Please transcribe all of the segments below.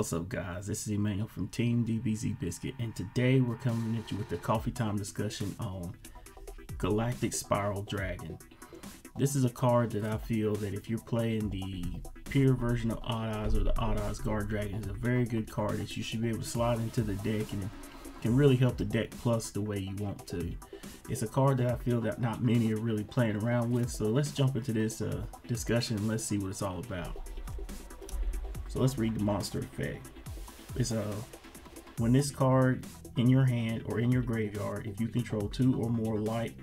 What's up guys, this is Emmanuel from Team DBZ Biscuit and today we're coming at you with the coffee time discussion on Galactic Spiral Dragon. This is a card that I feel that if you're playing the pure version of Odd Eyes or the Odd Eyes Guardragon is a very good card that you should be able to slide into the deck and can really help the deck plus the way you want to. It's a card that I feel that not many are really playing around with so let's jump into this uh, discussion and let's see what it's all about. So let's read the monster effect. It's a uh, when this card in your hand or in your graveyard, if you control two or more light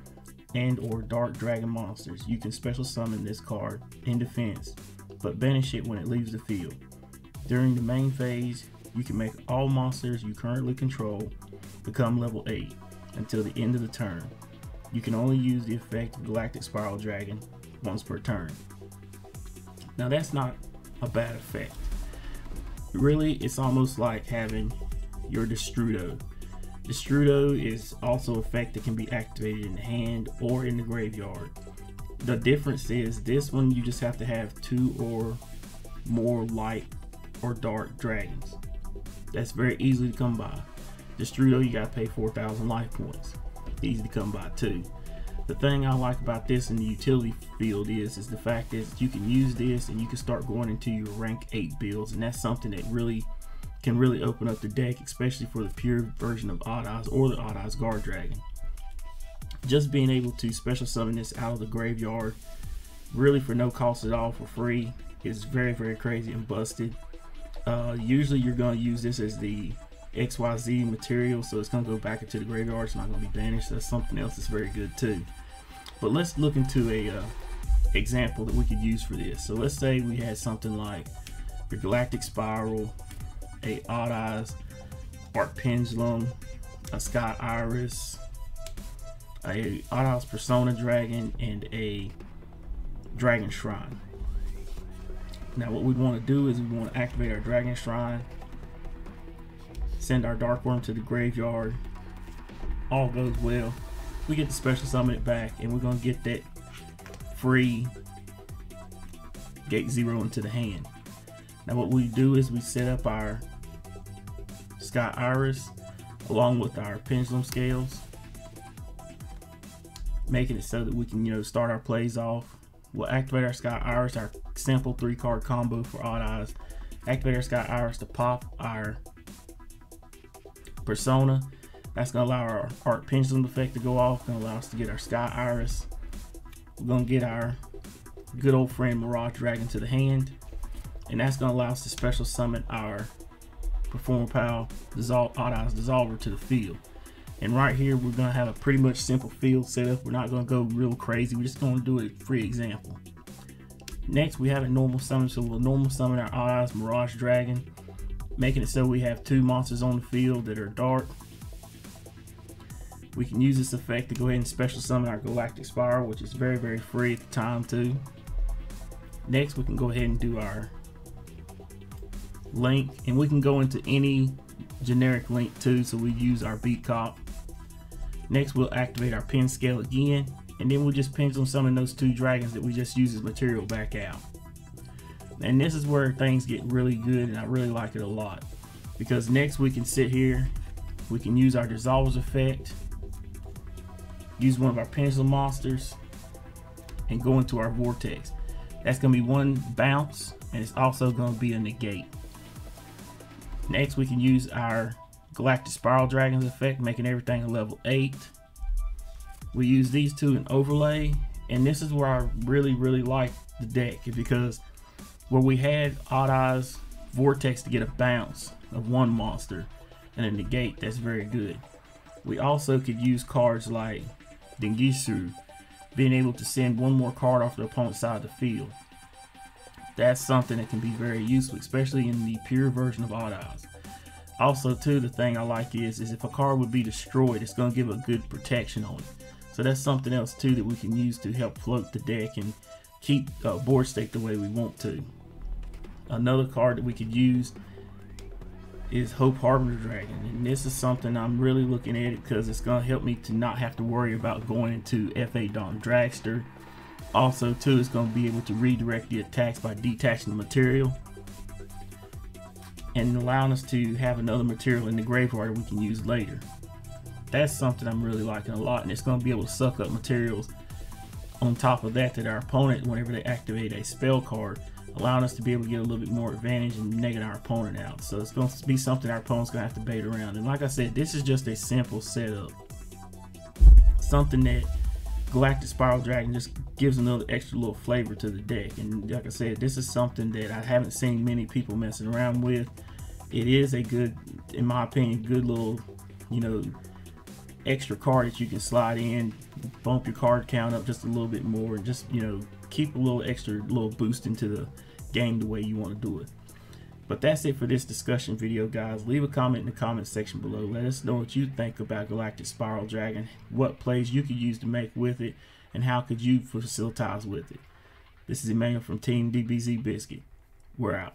and or dark dragon monsters, you can special summon this card in defense, but banish it when it leaves the field. During the main phase, you can make all monsters you currently control become level 8 until the end of the turn. You can only use the effect of Galactic Spiral Dragon once per turn. Now that's not a bad effect really it's almost like having your Destrudo. Destrudo is also a effect that can be activated in the hand or in the graveyard. The difference is this one you just have to have two or more light or dark dragons. That's very easy to come by. Destrudo you gotta pay 4,000 life points. Easy to come by too. The thing I like about this in the utility field is, is the fact that you can use this and you can start going into your rank 8 builds and that's something that really can really open up the deck, especially for the pure version of Odd Eyes or the Odd Eyes Guardragon. Just being able to special summon this out of the graveyard, really for no cost at all for free, is very, very crazy and busted. Uh, usually you're going to use this as the XYZ material, so it's going to go back into the graveyard. It's not going to be banished. That's something else that's very good too. But let's look into a uh, example that we could use for this. So let's say we had something like the Galactic Spiral, a Odd Eyes, Arc Pendulum, a Sky Iris, a Odd Eyes Persona Dragon, and a Dragon Shrine. Now what we want to do is we want to activate our Dragon Shrine, send our Dark Worm to the graveyard, all goes well, we get the special summon it back and we're gonna get that free gate zero into the hand. Now what we do is we set up our Sky Iris along with our pendulum scales making it so that we can you know start our plays off. We'll activate our Sky Iris our simple three card combo for odd eyes. Activate our Sky Iris to pop our persona that's gonna allow our Arc Pendulum effect to go off, gonna allow us to get our Sky Iris. We're gonna get our good old friend Mirage Dragon to the hand, and that's gonna allow us to special summon our Performapal Dissolve Odd Dissolver to the field. And right here, we're gonna have a pretty much simple field setup. We're not gonna go real crazy. We're just gonna do a free example. Next, we have a normal summon. So we'll normal summon our Odd Mirage Dragon, making it so we have two monsters on the field that are dark we can use this effect to go ahead and special summon our Galactic Spiral, which is very, very free at the time too. Next, we can go ahead and do our link, and we can go into any generic link too, so we use our beat cop. Next, we'll activate our pin scale again, and then we'll just pendulum summon those two dragons that we just used as material back out. And this is where things get really good, and I really like it a lot. Because next we can sit here, we can use our dissolvers effect, use one of our pendulum monsters and go into our vortex. That's going to be one bounce and it's also going to be a negate. Next we can use our Galactic Spiral Dragons effect making everything a level 8. We use these two in overlay and this is where I really really like the deck because where we had Odd Eyes Vortex to get a bounce of one monster and a negate that's very good. We also could use cards like Dingirsu being able to send one more card off the opponent's side of the field. That's something that can be very useful, especially in the pure version of Odd Eyes. Also, too, the thing I like is, is if a card would be destroyed, it's going to give a good protection on it. So that's something else, too, that we can use to help float the deck and keep uh, board state the way we want to. Another card that we could use is Hope Harbinger Dragon. And this is something I'm really looking at it because it's going to help me to not have to worry about going into FA Dawn Dragster. Also, too, it's going to be able to redirect the attacks by detaching the material. and allowing us to have another material in the graveyard we can use later. That's something I'm really liking a lot, and it's going to be able to suck up materials on top of that that our opponent, whenever they activate a spell card, allowing us to be able to get a little bit more advantage and negating our opponent out. So it's going to be something our opponent's going to have to bait around. And like I said, this is just a simple setup. Something that Galactic Spiral Dragon just gives another extra little flavor to the deck. And like I said, this is something that I haven't seen many people messing around with. It is a good, in my opinion, good little, you know, extra card that you can slide in, bump your card count up just a little bit more, and just, you know, keep a little extra little boost into the game the way you want to do it. But that's it for this discussion video, guys. Leave a comment in the comment section below. Let us know what you think about Galactic Spiral Dragon, what plays you could use to make with it, and how could you facilitate with it. This is Emmanuel from Team DBZ Biscuit. We're out.